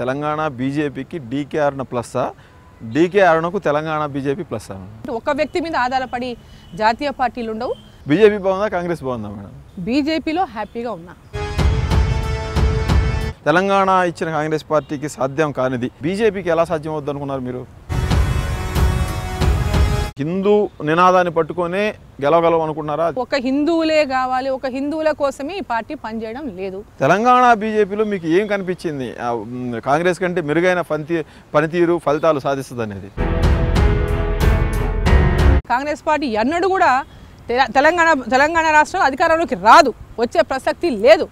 తెలంగాణ బీజేపీకి డీకే అరుణ ప్లస్సా? డీకే అరుణకు తెలంగాణ బీజేపీ ప్లస్సా అంటే ఒక వ్యక్తి మీద ఆధారపడి జాతీయ పార్టీలు ఉండవు. బీజేపీ బాగుందా కాంగ్రెస్ బాగుందా మేడం? బీజేపీలో హ్యాపీగా ఉన్నా. తెలంగాణ ఇచ్చిన కాంగ్రెస్ పార్టీకి సాధ్యం కానిది. బీజేపీకి ఎలా సాధ్యం అవుద్ది అనుకున్నారు మీరు? హిందూ నినాదాన్ని పట్టుకొనే గెలవగలం అనుకున్నారా ఒక హిందువులే కావాలి ఒక హిందువుల కోసమే ఈ పార్టీ పనిచేయడం లేదు. తెలంగాణ బీజేపీలో మీకు ఏం కనిపించింది? కాంగ్రెస్ కంటే మెరుగైన పనితీ పనితీరు ఫలితాలు సాధిస్తుంది అనేది. కాంగ్రెస్ పార్టీ ఎన్నడూ కూడా తెల- తెలంగాణ తెలంగాణ రాష్ట్రం అధికారంలోకి రాదు. వచ్చే ప్రసక్తి లేదు.